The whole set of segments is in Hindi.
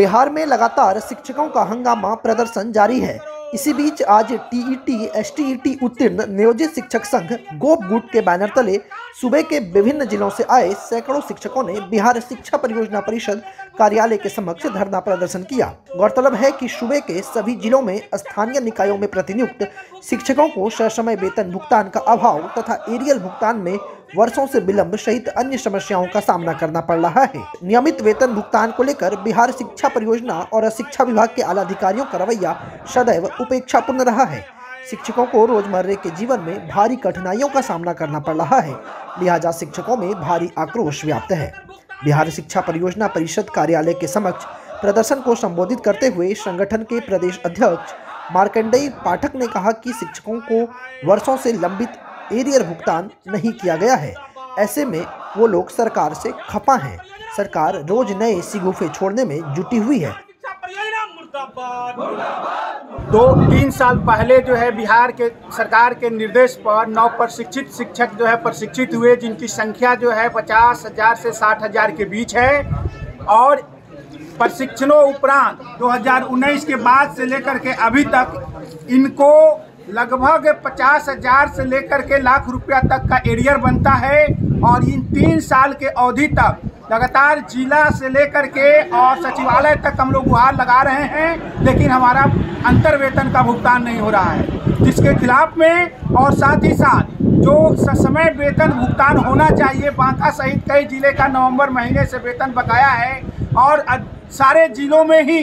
बिहार में लगातार शिक्षकों का हंगामा प्रदर्शन जारी है। इसी बीच आज टीईटी, एसटीईटी उत्तीर्ण नियोजित शिक्षक संघ गोप गुट के बैनर तले सूबे के विभिन्न जिलों से आए सैकड़ों शिक्षकों ने बिहार शिक्षा परियोजना परिषद कार्यालय के समक्ष धरना प्रदर्शन किया। गौरतलब है कि सूबे के सभी जिलों में स्थानीय निकायों में प्रतिनियुक्त शिक्षकों को ससमय वेतन भुगतान का अभाव तथा एरियल भुगतान में वर्षों से विलंब सहित अन्य समस्याओं का सामना करना पड़ रहा है। नियमित वेतन भुगतान को लेकर बिहार शिक्षा परियोजना और शिक्षा विभाग के आला अधिकारियों का रवैया सदैव उपेक्षापूर्ण रहा है। शिक्षकों को रोजमर्रे के जीवन में भारी कठिनाइयों का सामना करना पड़ रहा है। लिहाजा शिक्षकों में भारी आक्रोश व्याप्त है। बिहार शिक्षा परियोजना परिषद कार्यालय के समक्ष प्रदर्शन को संबोधित करते हुए संगठन के प्रदेश अध्यक्ष मार्कंडेय पाठक ने कहा कि शिक्षकों को वर्षों से लंबित एरियर भुगतान नहीं किया गया है। ऐसे में वो लोग सरकार से खपा हैं। सरकार रोज नए सिगुफे छोड़ने में जुटी हुई है। दो तीन साल पहले जो है बिहार के सरकार के निर्देश पर नौ प्रशिक्षित शिक्षक जो है प्रशिक्षित हुए, जिनकी संख्या जो है पचास हज़ार से साठ हज़ार के बीच है। और प्रशिक्षणों उपरांत 2019 के बाद से लेकर के अभी तक इनको लगभग पचास हज़ार से लेकर के लाख रुपया तक का एरियर बनता है। और इन तीन साल के अवधि तक लगातार जिला से लेकर के और सचिवालय तक हम लोग गुहार लगा रहे हैं, लेकिन हमारा अंतर वेतन का भुगतान नहीं हो रहा है। जिसके खिलाफ में और साथ ही साथ जो समय वेतन भुगतान होना चाहिए, बांका सहित कई ज़िले का नवंबर महीने से वेतन बकाया है और सारे जिलों में ही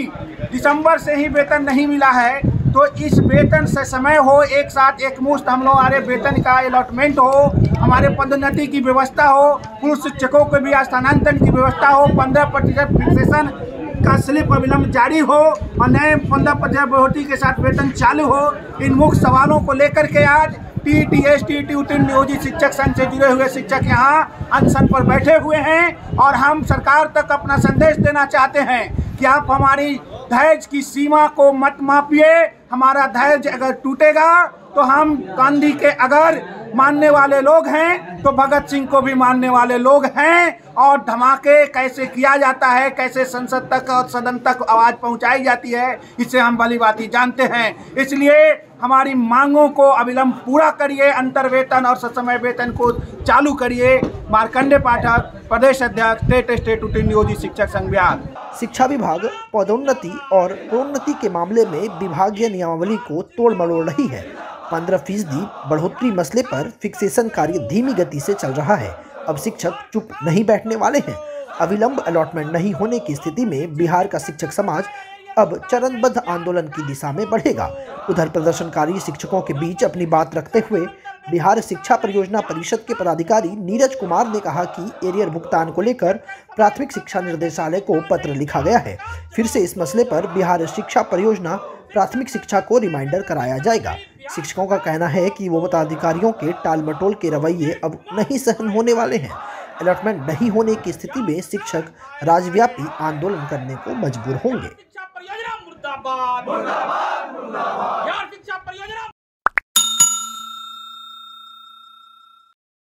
दिसंबर से ही वेतन नहीं मिला है। तो इस वेतन से समय हो, एक साथ एक मुश्त हम लोग हमारे वेतन का अलॉटमेंट हो, हमारे पदोन्नति की व्यवस्था हो पूर्व शिक्षकों के भी स्थानांतरण की व्यवस्था हो, पंद्रह प्रतिशत फिक्सेशन का स्लिप अविलंब जारी हो, और नए पंद्रह प्रतिशत बढ़ोतरी के साथ वेतन चालू हो। इन मुख्य सवालों को लेकर के आज T T S T T उत्तीर्ण नियोजित शिक्षक संघ से जुड़े हुए शिक्षक यहाँ अनशन पर बैठे हुए हैं, और हम सरकार तक अपना संदेश देना चाहते हैं कि आप हमारी धैर्य की सीमा को मत मापिए हमारा धैर्य अगर टूटेगा तो हम गांधी के अगर मानने वाले लोग हैं तो भगत सिंह को भी मानने वाले लोग हैं। और धमाके कैसे किया जाता है, कैसे संसद तक और सदन तक आवाज़ पहुंचाई जाती है, इसे हम भली बाती जानते हैं। इसलिए हमारी मांगों को अविलंब पूरा करिए अंतर वेतन और ससमय वेतन को चालू करिए। मार्कंडे पाठक, प्रदेश अध्यक्ष स्टेट स्टेट नियोजित शिक्षक संघ बिहार। शिक्षा विभाग पदोन्नति और प्रोन्नति के मामले में विभागीय नियमावली को तोड़ मरोड़ रही है। पंद्रह फ़ीसदी बढ़ोतरी मसले पर फिक्सेशन कार्य धीमी गति से चल रहा है। अब शिक्षक चुप नहीं बैठने वाले हैं। अविलंब अलॉटमेंट नहीं होने की स्थिति में बिहार का शिक्षक समाज अब चरणबद्ध आंदोलन की दिशा में बढ़ेगा। उधर प्रदर्शनकारी शिक्षकों के बीच अपनी बात रखते हुए बिहार शिक्षा परियोजना परिषद के पदाधिकारी नीरज कुमार ने कहा कि एरियर भुगतान को लेकर प्राथमिक शिक्षा निर्देशालय को पत्र लिखा गया है। फिर से इस मसले पर बिहार शिक्षा परियोजना प्राथमिक शिक्षा को रिमाइंडर कराया जाएगा। शिक्षकों का कहना है कि वो पदाधिकारियों के टाल मटोल के रवैये अब नहीं सहन होने वाले हैं। अलॉटमेंट नहीं होने की स्थिति में शिक्षक राज्यव्यापी आंदोलन करने को मजबूर होंगे।